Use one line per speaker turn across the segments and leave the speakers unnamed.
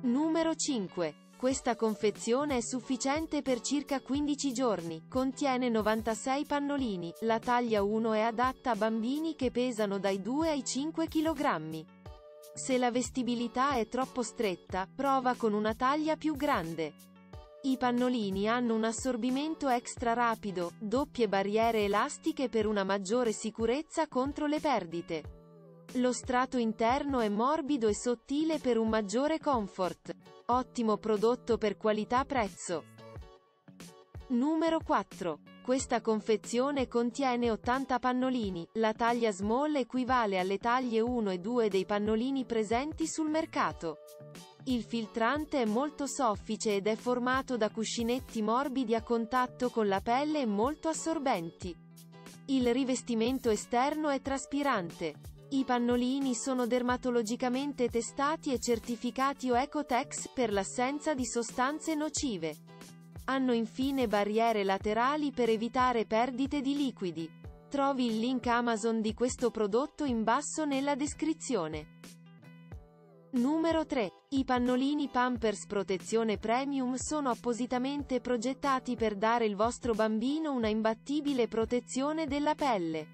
Numero 5. Questa confezione è sufficiente per circa 15 giorni, contiene 96 pannolini, la taglia 1 è adatta a bambini che pesano dai 2 ai 5 kg. Se la vestibilità è troppo stretta, prova con una taglia più grande. I pannolini hanno un assorbimento extra rapido, doppie barriere elastiche per una maggiore sicurezza contro le perdite. Lo strato interno è morbido e sottile per un maggiore comfort. Ottimo prodotto per qualità-prezzo. Numero 4. Questa confezione contiene 80 pannolini, la taglia small equivale alle taglie 1 e 2 dei pannolini presenti sul mercato. Il filtrante è molto soffice ed è formato da cuscinetti morbidi a contatto con la pelle e molto assorbenti. Il rivestimento esterno è traspirante. I pannolini sono dermatologicamente testati e certificati Oecotex per l'assenza di sostanze nocive. Hanno infine barriere laterali per evitare perdite di liquidi. Trovi il link Amazon di questo prodotto in basso nella descrizione. Numero 3. I pannolini Pampers Protezione Premium sono appositamente progettati per dare il vostro bambino una imbattibile protezione della pelle.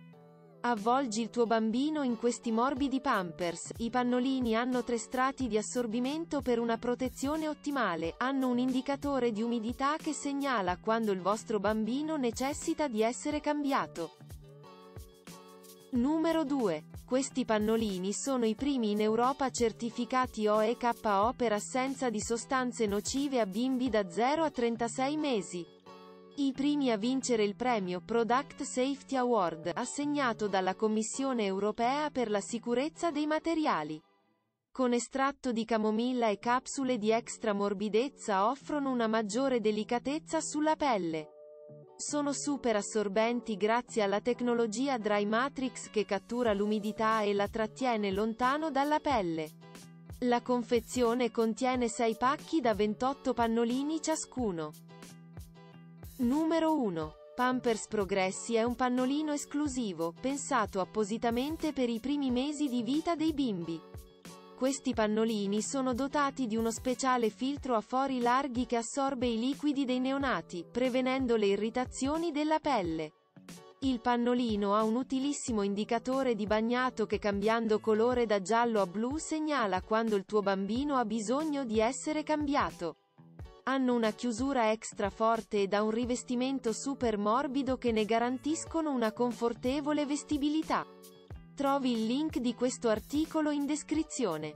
Avvolgi il tuo bambino in questi morbidi Pampers. I pannolini hanno tre strati di assorbimento per una protezione ottimale, hanno un indicatore di umidità che segnala quando il vostro bambino necessita di essere cambiato. Numero 2. Questi pannolini sono i primi in Europa certificati OEKO per assenza di sostanze nocive a bimbi da 0 a 36 mesi. I primi a vincere il premio Product Safety Award, assegnato dalla Commissione europea per la sicurezza dei materiali. Con estratto di camomilla e capsule di extra morbidezza offrono una maggiore delicatezza sulla pelle. Sono super assorbenti grazie alla tecnologia Dry Matrix che cattura l'umidità e la trattiene lontano dalla pelle. La confezione contiene 6 pacchi da 28 pannolini ciascuno. Numero 1. Pampers Progressi è un pannolino esclusivo, pensato appositamente per i primi mesi di vita dei bimbi. Questi pannolini sono dotati di uno speciale filtro a fori larghi che assorbe i liquidi dei neonati, prevenendo le irritazioni della pelle. Il pannolino ha un utilissimo indicatore di bagnato che cambiando colore da giallo a blu segnala quando il tuo bambino ha bisogno di essere cambiato. Hanno una chiusura extra forte ed ha un rivestimento super morbido che ne garantiscono una confortevole vestibilità. Trovi il link di questo articolo in descrizione.